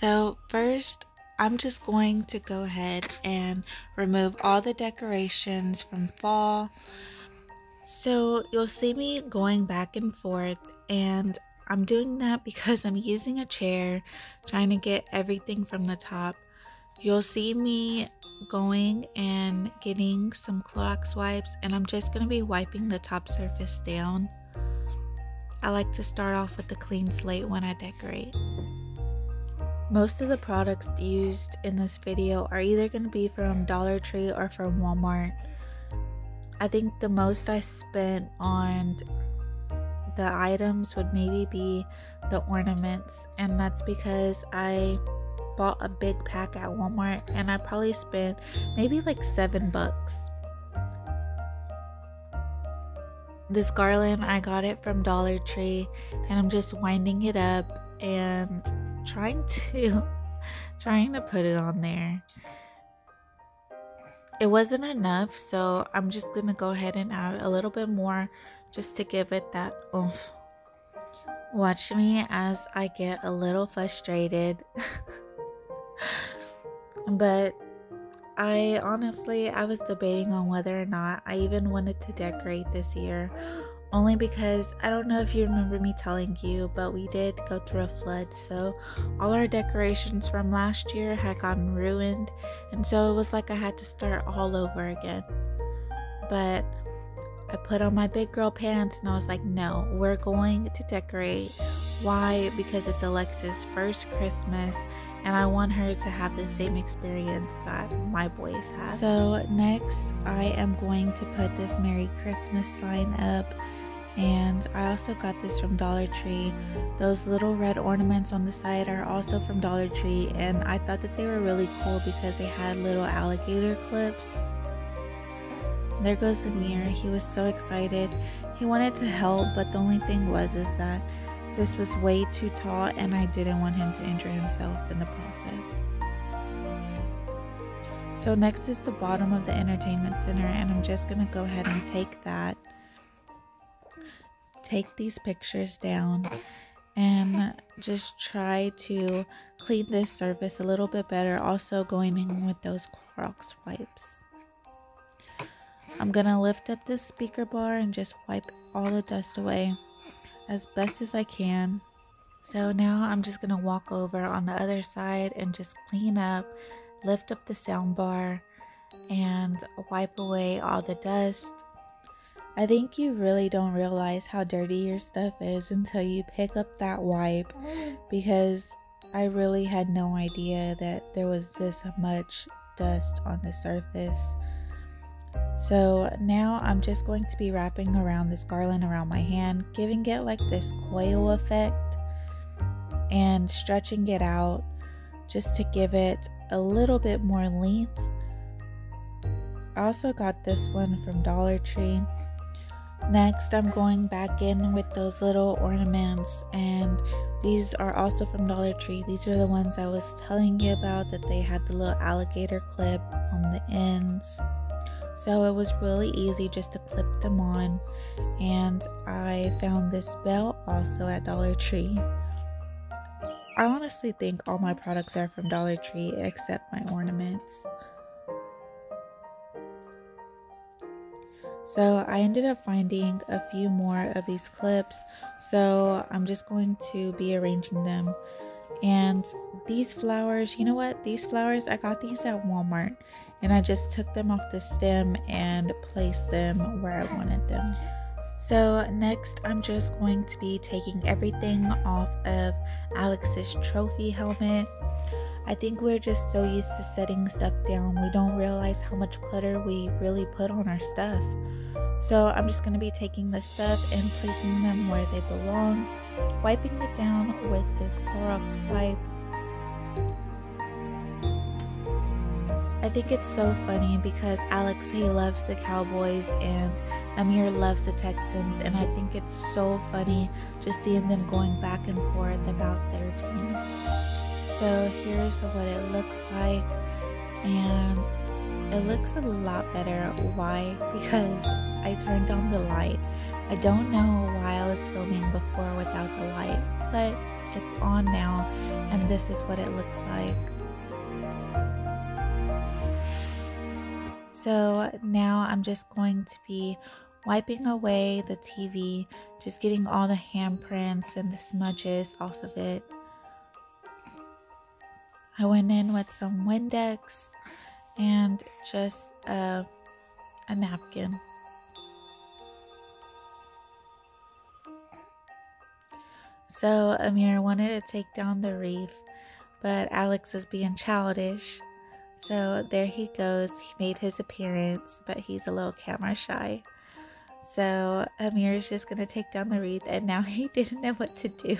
So first, I'm just going to go ahead and remove all the decorations from fall. So you'll see me going back and forth and I'm doing that because I'm using a chair trying to get everything from the top. You'll see me going and getting some Clorox wipes and I'm just going to be wiping the top surface down. I like to start off with a clean slate when I decorate. Most of the products used in this video are either going to be from Dollar Tree or from Walmart. I think the most I spent on the items would maybe be the ornaments and that's because I bought a big pack at Walmart and I probably spent maybe like seven bucks. This garland I got it from Dollar Tree and I'm just winding it up and trying to trying to put it on there. It wasn't enough, so I'm just gonna go ahead and add a little bit more just to give it that oomph. Watch me as I get a little frustrated. but I honestly, I was debating on whether or not I even wanted to decorate this year only because I don't know if you remember me telling you, but we did go through a flood, so all our decorations from last year had gotten ruined, and so it was like I had to start all over again. But I put on my big girl pants and I was like, no, we're going to decorate. Why? Because it's Alexa's first Christmas and I want her to have the same experience that my boys had. So next I am going to put this Merry Christmas sign up and I also got this from Dollar Tree. Those little red ornaments on the side are also from Dollar Tree and I thought that they were really cool because they had little alligator clips. There goes Amir. He was so excited. He wanted to help but the only thing was is that this was way too tall and I didn't want him to injure himself in the process. So next is the bottom of the entertainment center and I'm just going to go ahead and take that take these pictures down and just try to clean this surface a little bit better. Also going in with those Clorox wipes. I'm gonna lift up this speaker bar and just wipe all the dust away as best as I can. So now I'm just gonna walk over on the other side and just clean up lift up the sound bar and wipe away all the dust I think you really don't realize how dirty your stuff is until you pick up that wipe because I really had no idea that there was this much dust on the surface. So now I'm just going to be wrapping around this garland around my hand, giving it like this coil effect and stretching it out just to give it a little bit more length. I also got this one from Dollar Tree Next, I'm going back in with those little ornaments, and these are also from Dollar Tree. These are the ones I was telling you about that they had the little alligator clip on the ends. So it was really easy just to clip them on. And I found this belt also at Dollar Tree. I honestly think all my products are from Dollar Tree except my ornaments. So I ended up finding a few more of these clips. So I'm just going to be arranging them. And these flowers, you know what? These flowers, I got these at Walmart. And I just took them off the stem and placed them where I wanted them. So next I'm just going to be taking everything off of Alex's trophy helmet. I think we're just so used to setting stuff down we don't realize how much clutter we really put on our stuff. So I'm just going to be taking this stuff and placing them where they belong, wiping it down with this Clorox wipe. I think it's so funny because Alex he loves the Cowboys and Amir loves the Texans and I think it's so funny just seeing them going back and forth about their teams. So here's what it looks like and it looks a lot better. Why? Because I turned on the light. I don't know why I was filming before without the light, but it's on now and this is what it looks like. So now I'm just going to be wiping away the TV, just getting all the handprints and the smudges off of it. I went in with some Windex and just uh, a napkin. So Amir wanted to take down the wreath, but Alex was being childish. So there he goes. He made his appearance, but he's a little camera shy. So Amir is just going to take down the wreath, and now he didn't know what to do.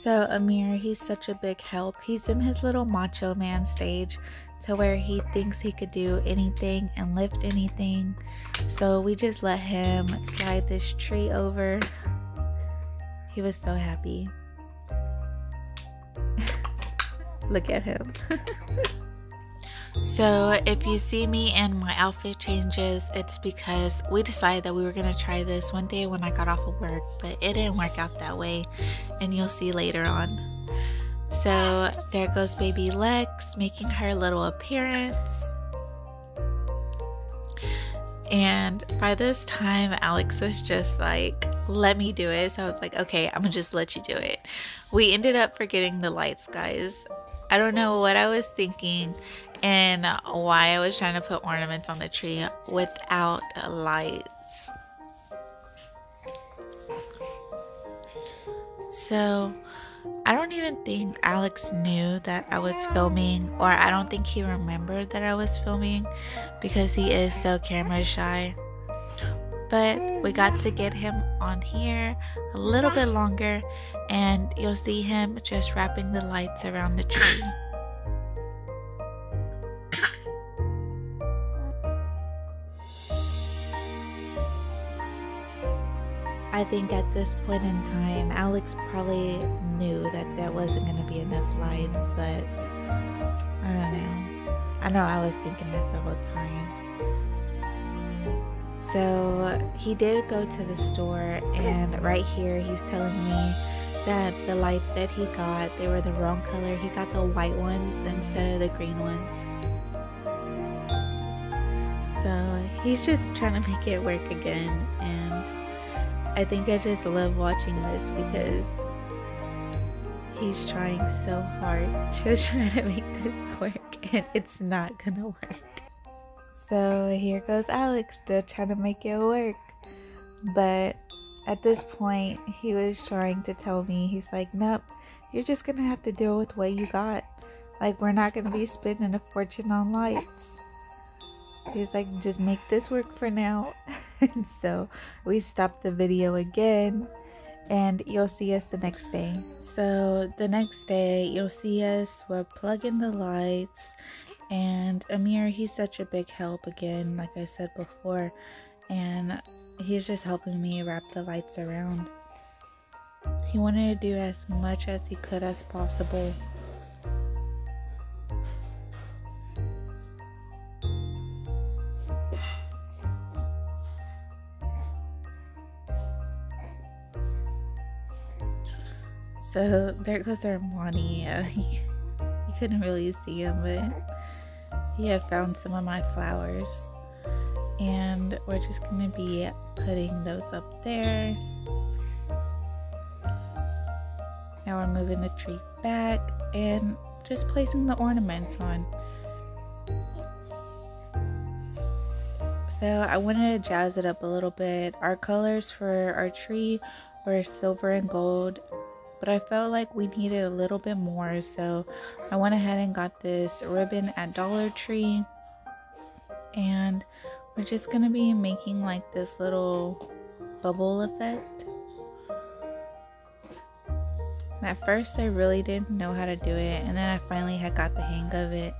so Amir, he's such a big help. He's in his little macho man stage to where he thinks he could do anything and lift anything. So we just let him slide this tree over he was so happy. Look at him. so, if you see me and my outfit changes, it's because we decided that we were going to try this one day when I got off of work, but it didn't work out that way, and you'll see later on. So, there goes baby Lex making her little appearance. And by this time, Alex was just like, let me do it. So I was like, okay, I'm gonna just let you do it. We ended up forgetting the lights, guys. I don't know what I was thinking and why I was trying to put ornaments on the tree without lights. So I don't even think Alex knew that I was filming, or I don't think he remembered that I was filming because he is so camera shy. But we got to get him on here a little bit longer, and you'll see him just wrapping the lights around the tree. I think at this point in time, Alex probably knew that there wasn't going to be enough lights, but I don't know. I know I was thinking that the whole time. So he did go to the store, and right here he's telling me that the lights that he got, they were the wrong color. He got the white ones instead of the green ones. So he's just trying to make it work again, and I think I just love watching this because he's trying so hard to try to make this work and it's not gonna work. So here goes Alex still trying to make it work. But at this point, he was trying to tell me, he's like, nope, you're just gonna have to deal with what you got. Like, we're not gonna be spending a fortune on lights. He's like, just make this work for now. and so we stopped the video again and you'll see us the next day. So the next day you'll see us, we're plugging the lights and Amir, he's such a big help again, like I said before, and he's just helping me wrap the lights around. He wanted to do as much as he could as possible So there goes Armani. Uh, he, you couldn't really see him, but he had found some of my flowers. And we're just going to be putting those up there. Now we're moving the tree back and just placing the ornaments on. So I wanted to jazz it up a little bit. Our colors for our tree were silver and gold but I felt like we needed a little bit more so I went ahead and got this ribbon at Dollar Tree and we're just gonna be making like this little bubble effect. And at first I really didn't know how to do it and then I finally had got the hang of it.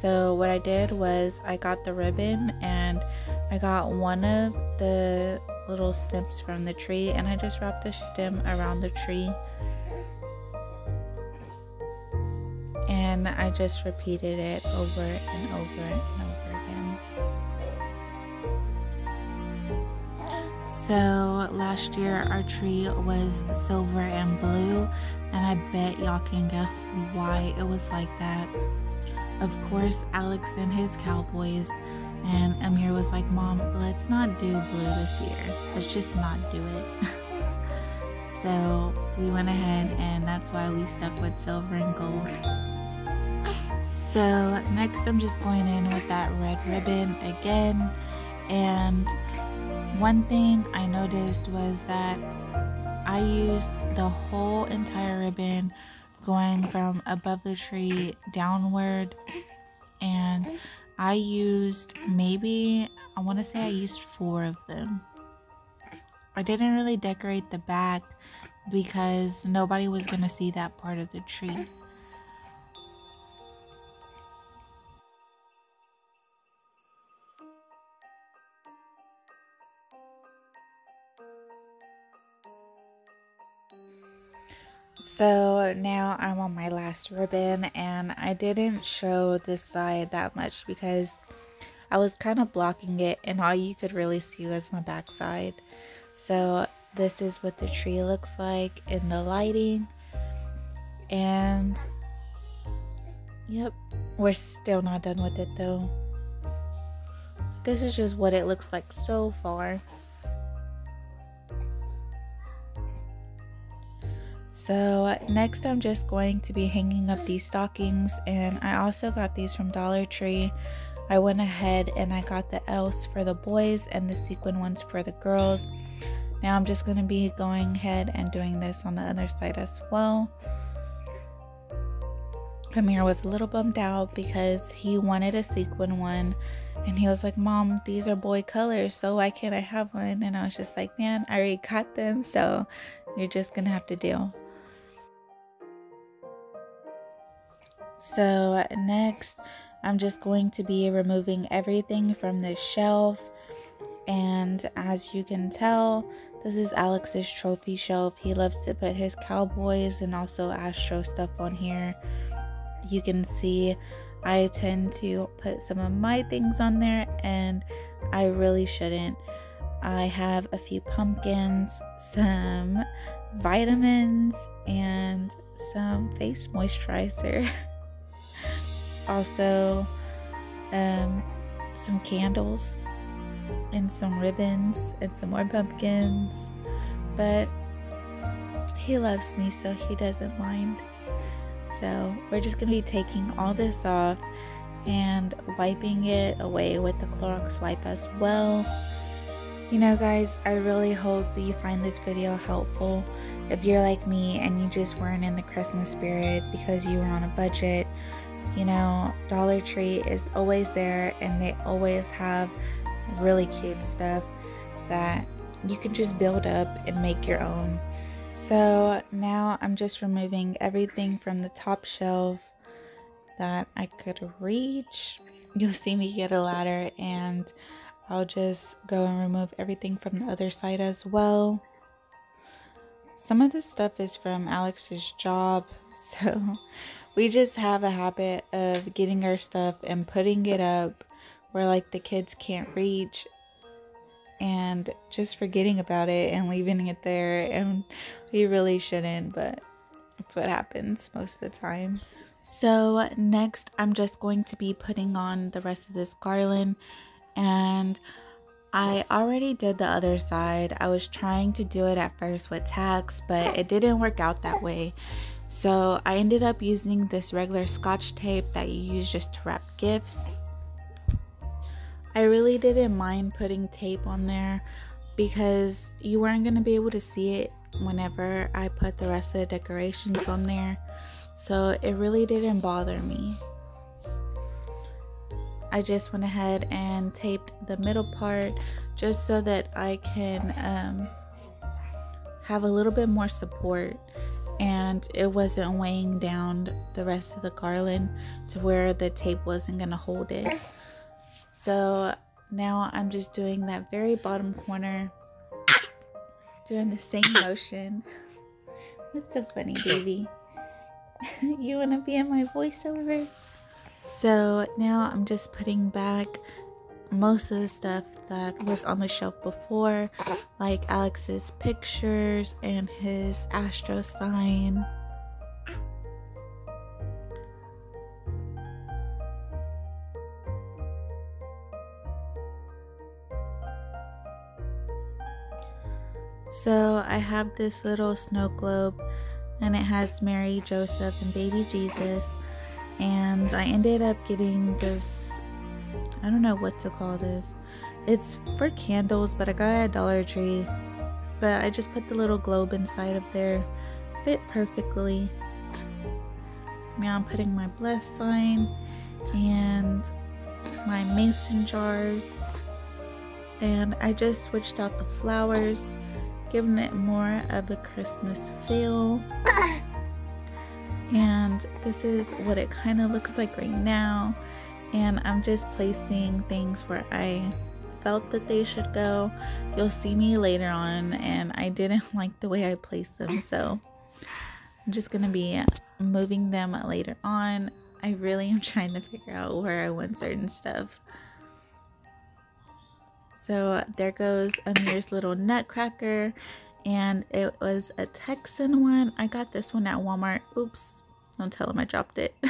So what I did was I got the ribbon and I got one of the little stems from the tree and I just wrapped the stem around the tree and I just repeated it over and over and over again. So last year our tree was silver and blue, and I bet y'all can guess why it was like that. Of course, Alex and his cowboys, and Amir was like, Mom, let's not do blue this year. Let's just not do it. so we went ahead, and that's why we stuck with silver and gold. So next I'm just going in with that red ribbon again and one thing I noticed was that I used the whole entire ribbon going from above the tree downward and I used maybe I want to say I used four of them. I didn't really decorate the back because nobody was going to see that part of the tree. So now I'm on my last ribbon and I didn't show this side that much because I was kind of blocking it and all you could really see was my backside. So this is what the tree looks like in the lighting and yep we're still not done with it though this is just what it looks like so far So next I'm just going to be hanging up these stockings and I also got these from Dollar Tree. I went ahead and I got the else for the boys and the sequin ones for the girls. Now I'm just going to be going ahead and doing this on the other side as well. Amir was a little bummed out because he wanted a sequin one and he was like, Mom, these are boy colors, so why can't I have one? And I was just like, Man, I already got them, so you're just gonna have to deal. So next, I'm just going to be removing everything from this shelf. And as you can tell, this is Alex's trophy shelf. He loves to put his cowboys and also Astro stuff on here. You can see I tend to put some of my things on there and I really shouldn't. I have a few pumpkins, some vitamins, and some face moisturizer. also um, some candles and some ribbons and some more pumpkins. But he loves me, so he doesn't mind. So we're just going to be taking all this off and wiping it away with the Clorox wipe as well. You know guys, I really hope that you find this video helpful. If you're like me and you just weren't in the Christmas spirit because you were on a budget you know, Dollar Tree is always there and they always have really cute stuff that you can just build up and make your own. So now I'm just removing everything from the top shelf that I could reach. You'll see me get a ladder and I'll just go and remove everything from the other side as well. Some of this stuff is from Alex's job, so we just have a habit of getting our stuff and putting it up where like the kids can't reach and just forgetting about it and leaving it there and we really shouldn't but that's what happens most of the time so next i'm just going to be putting on the rest of this garland and I already did the other side. I was trying to do it at first with tacks, but it didn't work out that way. So I ended up using this regular scotch tape that you use just to wrap gifts. I really didn't mind putting tape on there because you weren't going to be able to see it whenever I put the rest of the decorations on there. So it really didn't bother me. I just went ahead and taped the middle part just so that I can um, have a little bit more support and it wasn't weighing down the rest of the garland to where the tape wasn't going to hold it. So now I'm just doing that very bottom corner, doing the same motion. What's so funny, baby? you want to be in my voiceover? So now I'm just putting back most of the stuff that was on the shelf before, like Alex's pictures and his astro sign. So I have this little snow globe and it has Mary, Joseph, and baby Jesus. And I ended up getting this, I don't know what to call this. It's for candles, but I got it at Dollar Tree. But I just put the little globe inside of there. Fit perfectly. Now I'm putting my bless sign and my mason jars. And I just switched out the flowers giving it more of a Christmas feel. and this is what it kind of looks like right now. And I'm just placing things where I felt that they should go. You'll see me later on, and I didn't like the way I placed them, so I'm just gonna be moving them later on. I really am trying to figure out where I want certain stuff. So there goes Amir's little nutcracker. And it was a Texan one. I got this one at Walmart. Oops. Don't tell him I dropped it.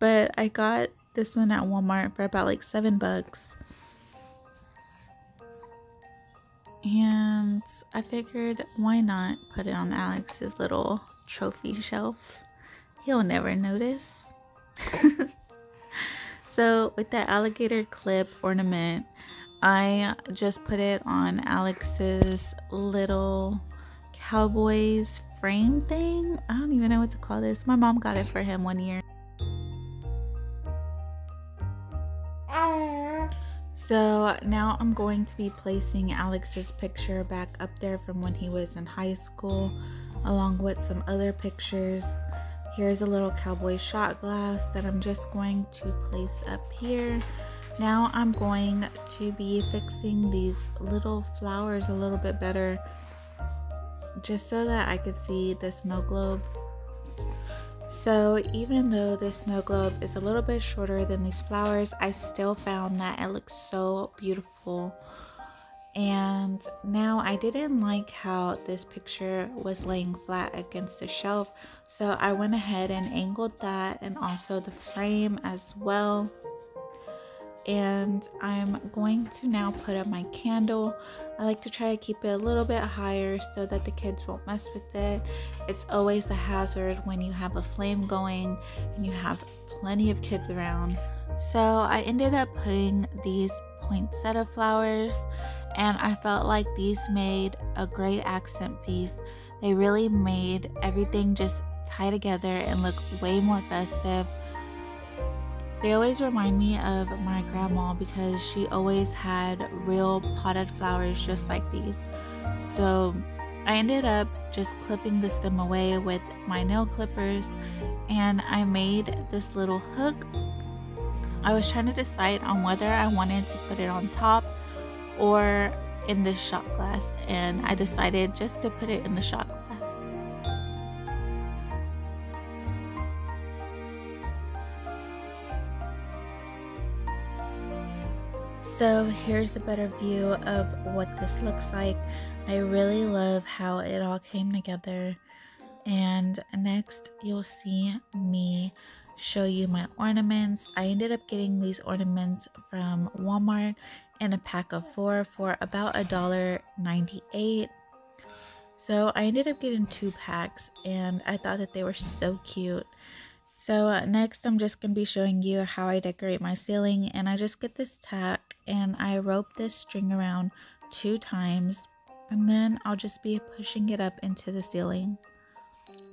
but I got this one at Walmart for about like seven bucks. And I figured why not put it on Alex's little trophy shelf. He'll never notice. So with that alligator clip ornament, I just put it on Alex's little Cowboys frame thing. I don't even know what to call this. My mom got it for him one year. So now I'm going to be placing Alex's picture back up there from when he was in high school along with some other pictures. Here's a little cowboy shot glass that I'm just going to place up here. Now I'm going to be fixing these little flowers a little bit better just so that I could see the snow globe. So even though this snow globe is a little bit shorter than these flowers, I still found that it looks so beautiful. And now I didn't like how this picture was laying flat against the shelf so I went ahead and angled that and also the frame as well. And I'm going to now put up my candle I like to try to keep it a little bit higher so that the kids won't mess with it it's always a hazard when you have a flame going and you have plenty of kids around so I ended up putting these poinsettia flowers and I felt like these made a great accent piece. They really made everything just tie together and look way more festive. They always remind me of my grandma because she always had real potted flowers just like these. So I ended up just clipping the stem away with my nail clippers and I made this little hook. I was trying to decide on whether I wanted to put it on top or in the shot glass and I decided just to put it in the shot glass. So here's a better view of what this looks like. I really love how it all came together. And next you'll see me show you my ornaments. I ended up getting these ornaments from Walmart in a pack of four for about a dollar 98 so i ended up getting two packs and i thought that they were so cute so uh, next i'm just going to be showing you how i decorate my ceiling and i just get this tack and i rope this string around two times and then i'll just be pushing it up into the ceiling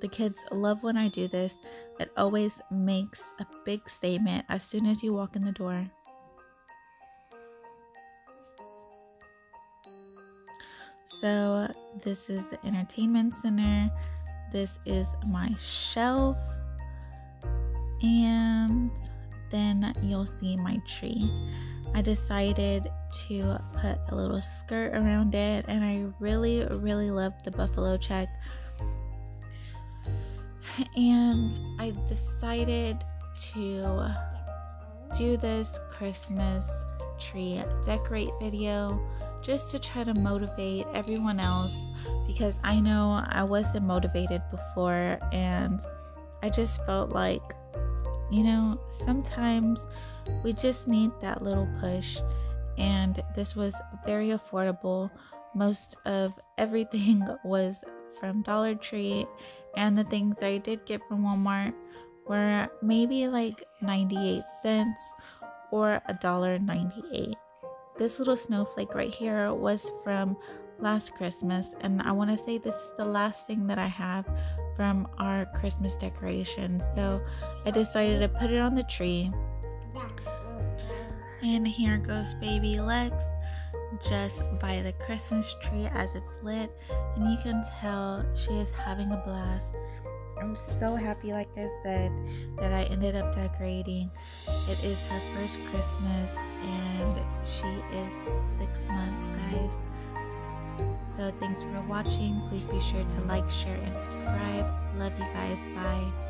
the kids love when i do this it always makes a big statement as soon as you walk in the door So this is the entertainment center. This is my shelf. And then you'll see my tree. I decided to put a little skirt around it and I really really love the buffalo check. And I decided to do this Christmas tree decorate video just to try to motivate everyone else because I know I wasn't motivated before and I just felt like, you know, sometimes we just need that little push. And this was very affordable. Most of everything was from Dollar Tree, and the things I did get from Walmart were maybe like 98 cents or a dollar 98. This little snowflake right here was from last Christmas, and I want to say this is the last thing that I have from our Christmas decorations. So I decided to put it on the tree. And here goes baby Lex just by the Christmas tree as it's lit, and you can tell she is having a blast. I'm so happy, like I said, that I ended up decorating. It is her first Christmas, and she is six months, guys. So, thanks for watching. Please be sure to like, share, and subscribe. Love you guys. Bye.